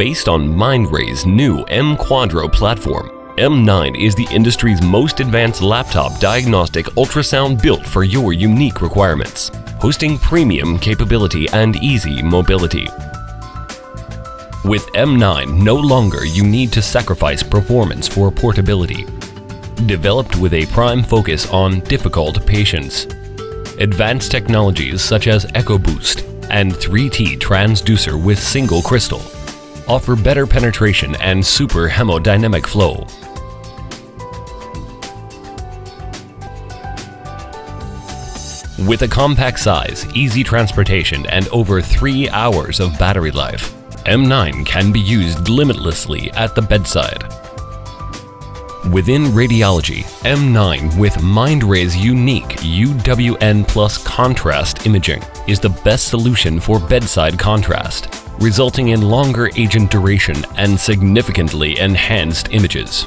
Based on Mindray's new mQuadro platform, M9 is the industry's most advanced laptop diagnostic ultrasound built for your unique requirements, hosting premium capability and easy mobility. With M9, no longer you need to sacrifice performance for portability. Developed with a prime focus on difficult patients. Advanced technologies such as EchoBoost and 3T transducer with single crystal offer better penetration and super hemodynamic flow. With a compact size, easy transportation, and over 3 hours of battery life, M9 can be used limitlessly at the bedside. Within radiology, M9 with Mindray's unique UWN plus contrast imaging is the best solution for bedside contrast, resulting in longer agent duration and significantly enhanced images.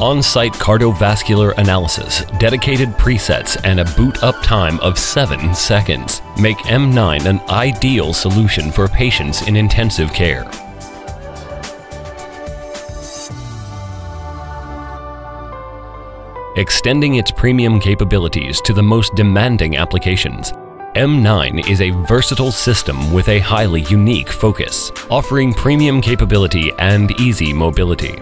on-site cardiovascular analysis, dedicated presets, and a boot-up time of 7 seconds make M9 an ideal solution for patients in intensive care. Extending its premium capabilities to the most demanding applications, M9 is a versatile system with a highly unique focus, offering premium capability and easy mobility.